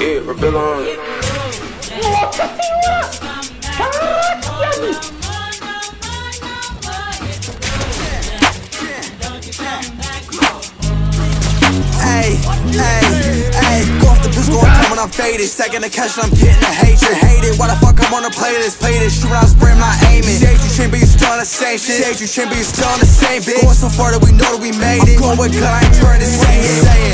Yeah, rebel on. Ayy, ayy, ayy. Go off the boost, going time when I'm faded. Second to catch, I'm getting the hatred. Hate it. Why the fuck I'm on the playlist? Play this. Shoot I'm not aiming. Stage you chamber, you still on the same shit. Stage you chamber, you still on the same bitch. Going so far that we know that we made it. I'm going with cut, I ain't trying to say it. Up, but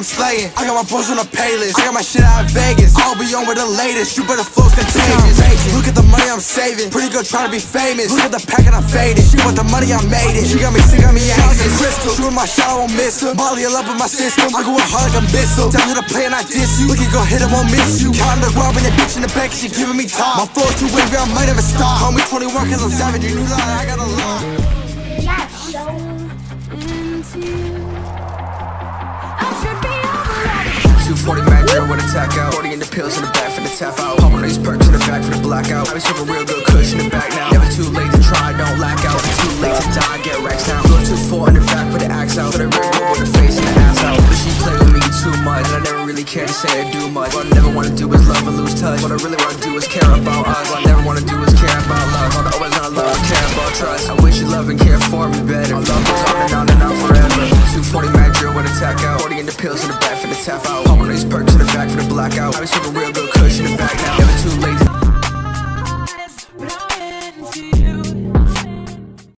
I'm slaying. I got my bros on the playlist. I got my shit out in Vegas. I'll be on with the latest. You better flows contagious. Look at the money I'm saving. Pretty good trying to be famous. Look at the pack and I'm faded. She want the money, I made it. She got me sick, got me anxious. Crystal. Shooting my shot, I won't miss her. Molly up in my system. I go out hard like a missile. Down to the play and I diss you. Look, you gon' hit him, won't miss you. The robbing that bitch in the back, she giving me top. My flow's too wavy, I might never stop. Call me 21 cause I'm savage. You knew that I got a lot. Two forty mag drill with a tack out. Forty in the pills in the back for the tap out. Popping these perks in the back for the blackout. I be sipping real good kush in the back now. Never too late to try, don't lack out. Too late to die, get racks down. Go too four in the back, put the axe out. Put a roll with the face and the ass out. But she play with me too much, and I never really care to say I do much. What I never wanna do is love and lose touch. What I really wanna do is care about us. What I never wanna do is care about love. All the always not love, care about trust. I wish you love and care for me better. Our love goes on and on and on forever. 240 mag drill with a tack out. 40 in the pills in the back be sipping real good